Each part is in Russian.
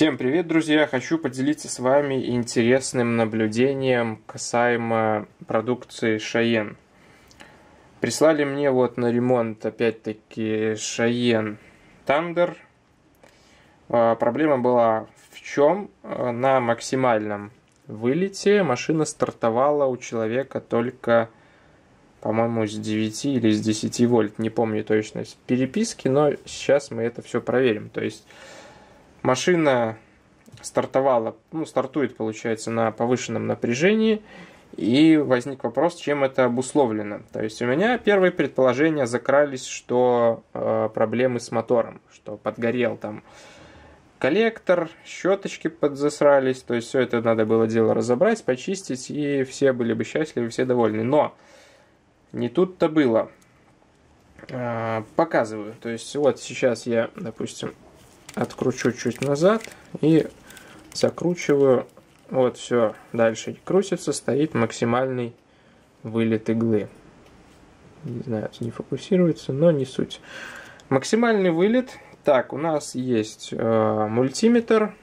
Всем привет, друзья! Хочу поделиться с вами интересным наблюдением касаемо продукции Шаен. Прислали мне вот на ремонт опять-таки Шаен Тандер. Проблема была в чем? А, на максимальном вылете машина стартовала у человека только, по-моему, с 9 или с 10 вольт. Не помню точно переписки, но сейчас мы это все проверим. То есть машина стартовала, ну, стартует, получается, на повышенном напряжении, и возник вопрос, чем это обусловлено. То есть у меня первые предположения закрались, что э, проблемы с мотором, что подгорел там коллектор, щеточки подзасрались, то есть все это надо было дело разобрать, почистить, и все были бы счастливы, все довольны. Но не тут-то было. Э, показываю. То есть вот сейчас я, допустим, откручу чуть назад и закручиваю. Вот все, дальше крутится, стоит максимальный вылет иглы. Не знаю, не фокусируется, но не суть. Максимальный вылет. Так, у нас есть э, мультиметр.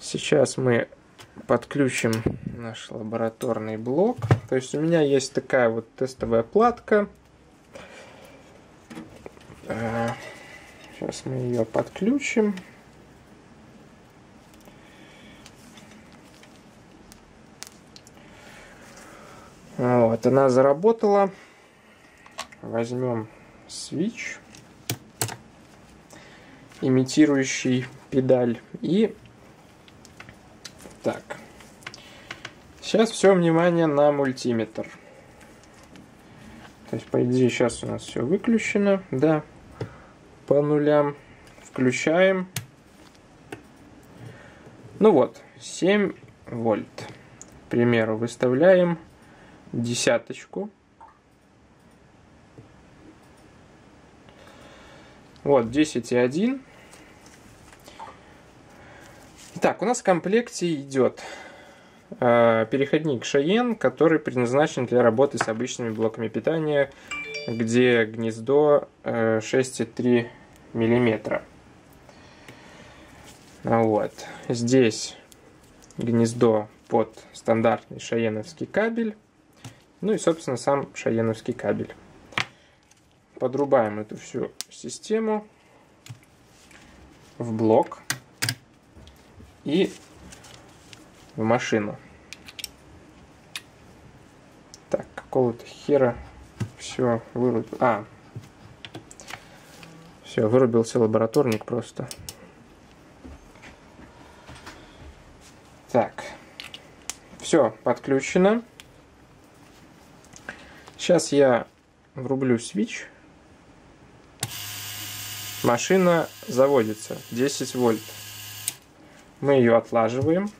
Сейчас мы подключим наш лабораторный блок. То есть у меня есть такая вот тестовая платка. Э, сейчас мы ее подключим. Вот, она заработала. Возьмем свич, имитирующий педаль. И так. Сейчас все внимание на мультиметр. То есть, по идее, сейчас у нас все выключено. Да, по нулям. Включаем. Ну вот, 7 вольт. К примеру, выставляем десяточку. Вот, 10,1. Итак, у нас в комплекте идет э, переходник Шаен, который предназначен для работы с обычными блоками питания, где гнездо э, 6,3 миллиметра. Вот. Здесь гнездо под стандартный шаеновский кабель. Ну и, собственно, сам шаеновский кабель. Подрубаем эту всю систему в блок и в машину. Так, какого-то хера все вырубил. А, все, вырубился лабораторник просто. Так, все подключено. Сейчас я врублю свич. Машина заводится 10 вольт. Мы ее отлаживаем.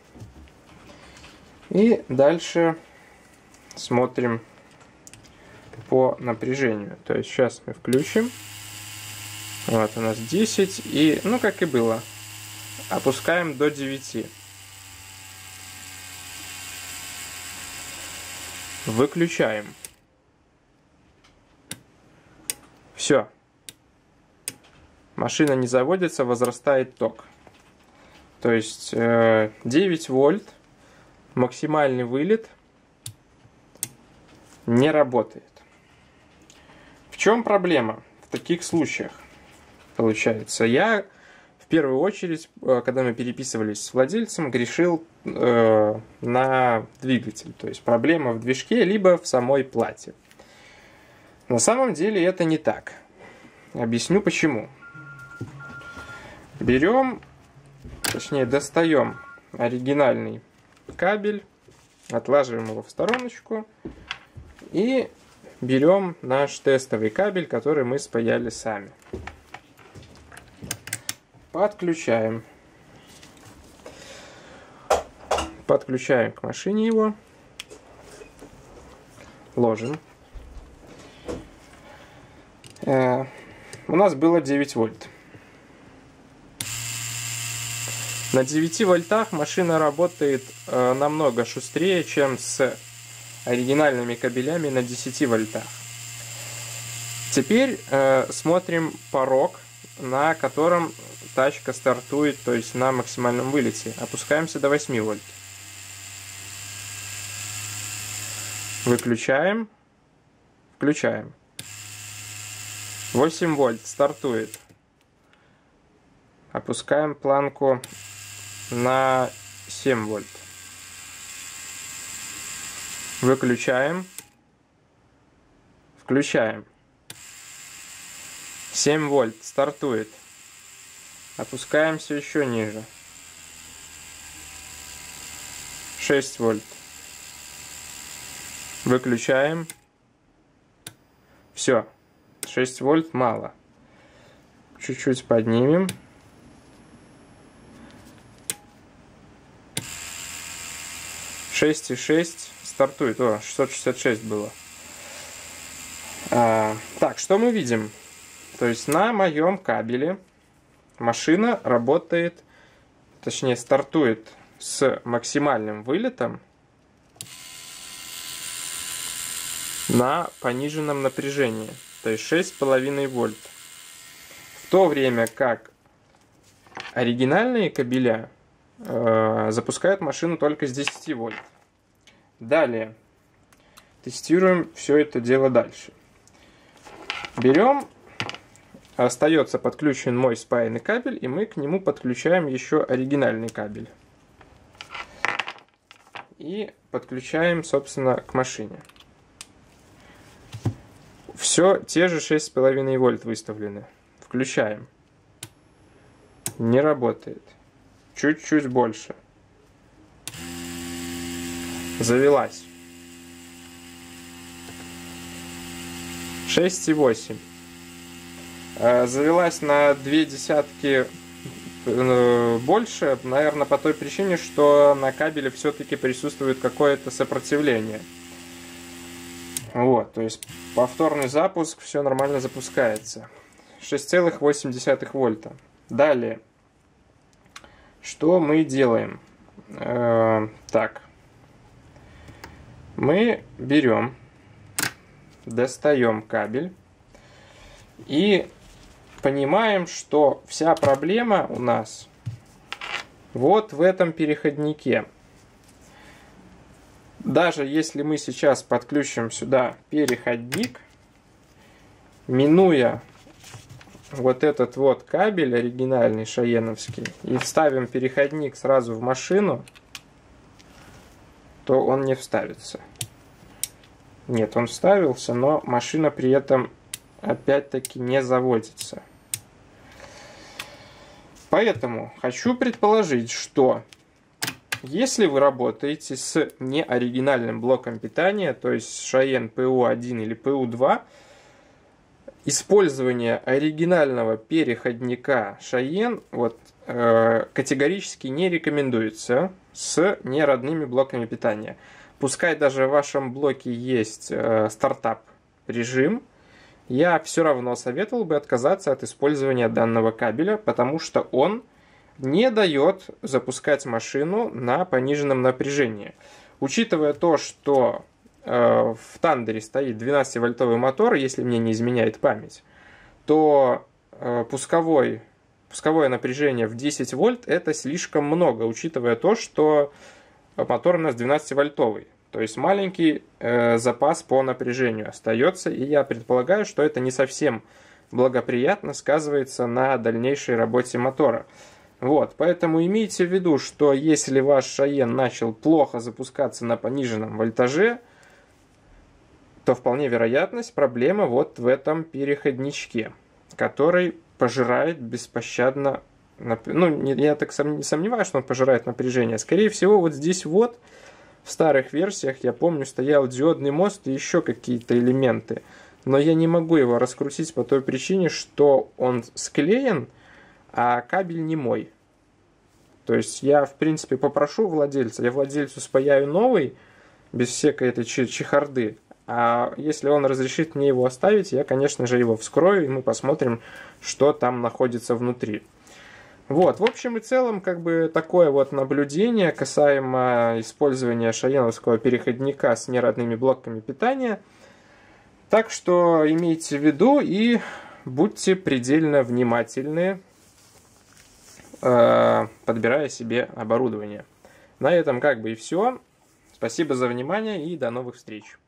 И дальше смотрим по напряжению. То есть сейчас мы включим. Вот у нас 10 и, ну как и было, опускаем до 9. Выключаем. Все. Машина не заводится, возрастает ток. То есть 9 э, вольт, максимальный вылет не работает. В чем проблема в таких случаях? Получается, я в первую очередь, э, когда мы переписывались с владельцем, грешил э, на двигатель. То есть проблема в движке, либо в самой плате. На самом деле это не так. Объясню почему. Берем, точнее достаем оригинальный кабель, отлаживаем его в стороночку и берем наш тестовый кабель, который мы спаяли сами. Подключаем. Подключаем к машине его. Ложим. Э, у нас было 9 вольт. На 9 вольтах машина работает э, намного шустрее, чем с оригинальными кабелями на 10 вольтах. Теперь э, смотрим порог, на котором тачка стартует, то есть на максимальном вылете. Опускаемся до 8 вольт. Выключаем. Включаем. 8 вольт стартует. Опускаем планку на 7 вольт. Выключаем. Включаем. 7 вольт стартует. Опускаемся еще ниже. 6 вольт. Выключаем. Все. 6 вольт мало. Чуть-чуть поднимем. Шесть и шесть стартует. О, 666 было. А, так, что мы видим? То есть на моем кабеле машина работает, точнее стартует с максимальным вылетом на пониженном напряжении, то есть 6,5 вольт. В то время как оригинальные кабеля э, запускают машину только с 10 вольт. Далее тестируем все это дело дальше. Берем, остается подключен мой спаянный кабель, и мы к нему подключаем еще оригинальный кабель. И подключаем, собственно, к машине. Все те же 6,5 вольт выставлены. Включаем. Не работает. Чуть-чуть больше. Завелась. 6,8. Э, завелась на две десятки э, больше, наверное, по той причине, что на кабеле все-таки присутствует какое-то сопротивление. Вот, то есть повторный запуск, все нормально запускается. 6,8 вольта. Далее, что мы делаем? Э, так, мы берем, достаем кабель и понимаем, что вся проблема у нас вот в этом переходнике. Даже если мы сейчас подключим сюда переходник, минуя вот этот вот кабель оригинальный шаеновский и вставим переходник сразу в машину, то он не вставится. Нет, он вставился, но машина при этом опять-таки не заводится. Поэтому хочу предположить, что если вы работаете с неоригинальным блоком питания, то есть Cheyenne PU1 или PU2, использование оригинального переходника Cheyenne вот, э, категорически не рекомендуется с неродными блоками питания. Пускай даже в вашем блоке есть э, стартап режим, я все равно советовал бы отказаться от использования данного кабеля, потому что он не дает запускать машину на пониженном напряжении. Учитывая то, что э, в Тандере стоит 12-вольтовый мотор, если мне не изменяет память, то э, пусковой, пусковое напряжение в 10 вольт это слишком много, учитывая то, что мотор у нас 12-вольтовый. То есть маленький э, запас по напряжению остается, и я предполагаю, что это не совсем благоприятно сказывается на дальнейшей работе мотора. Вот, поэтому имейте в виду, что если ваш Шаен начал плохо запускаться на пониженном вольтаже, то вполне вероятность проблема вот в этом переходничке, который пожирает беспощадно, ну, я так не сомневаюсь, что он пожирает напряжение. Скорее всего, вот здесь вот, в старых версиях, я помню, стоял диодный мост и еще какие-то элементы. Но я не могу его раскрутить по той причине, что он склеен, а кабель не мой. То есть я, в принципе, попрошу владельца, я владельцу спаяю новый, без всякой этой чехарды. А если он разрешит мне его оставить, я, конечно же, его вскрою, и мы посмотрим, что там находится внутри. Вот, в общем и целом, как бы такое вот наблюдение касаемо использования шаеновского переходника с неродными блоками питания. Так что имейте в виду и будьте предельно внимательны э, подбирая себе оборудование. На этом как бы и все. Спасибо за внимание и до новых встреч.